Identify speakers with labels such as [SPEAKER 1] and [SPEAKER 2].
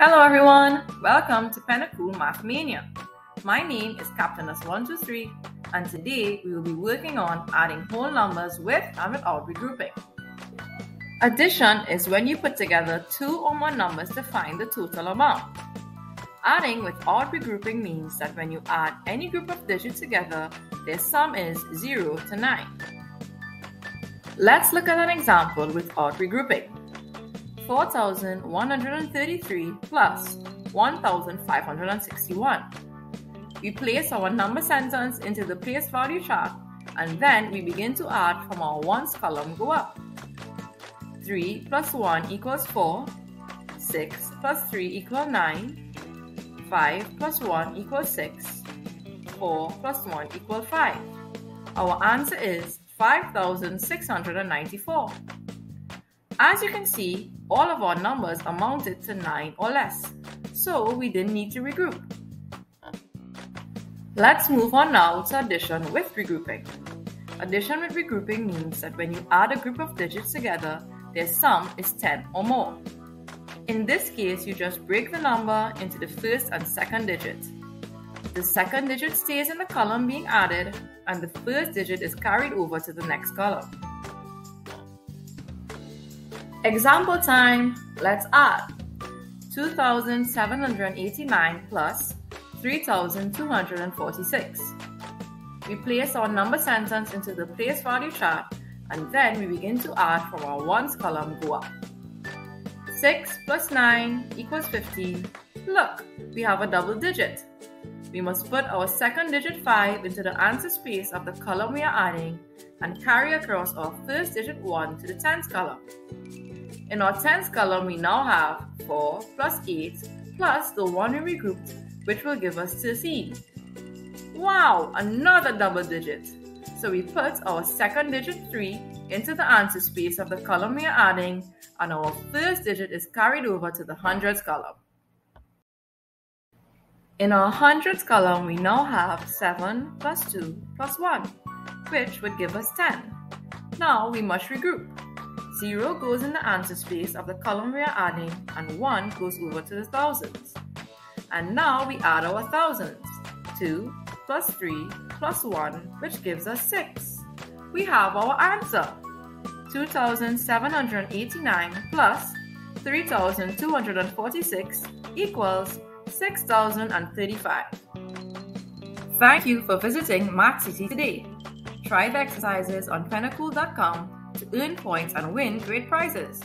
[SPEAKER 1] Hello everyone, welcome to Pennacool Mathmania. My name is Captainess123 and today we will be working on adding whole numbers with and without regrouping. Addition is when you put together two or more numbers to find the total amount. Adding without regrouping means that when you add any group of digits together, their sum is 0 to 9. Let's look at an example without regrouping. 4,133 plus 1,561. We place our number sentence into the place value chart and then we begin to add from our ones column go up. 3 plus 1 equals 4, 6 plus 3 equals 9, 5 plus 1 equals 6, 4 plus 1 equals 5. Our answer is 5,694. As you can see, all of our numbers amounted to 9 or less, so we didn't need to regroup. Let's move on now to addition with regrouping. Addition with regrouping means that when you add a group of digits together, their sum is 10 or more. In this case, you just break the number into the first and second digit. The second digit stays in the column being added, and the first digit is carried over to the next column. Example time, let's add 2,789 plus 3,246. We place our number sentence into the place value chart and then we begin to add from our ones column go up. 6 plus 9 equals 15. Look, we have a double digit. We must put our second digit 5 into the answer space of the column we are adding and carry across our first digit 1 to the tens column. In our tens column, we now have 4 plus 8 plus the one we regrouped, which will give us 13. Wow, another double digit. So we put our second digit 3 into the answer space of the column we are adding, and our first digit is carried over to the hundreds column. In our hundreds column, we now have 7 plus 2 plus 1, which would give us 10. Now we must regroup. 0 goes in the answer space of the column we are adding, and 1 goes over to the thousands. And now we add our thousands. 2 plus 3 plus 1, which gives us 6. We have our answer. 2,789 plus 3,246 equals 6,035. Thank you for visiting Math City today. Try the exercises on pennacool.com to earn points and win great prizes.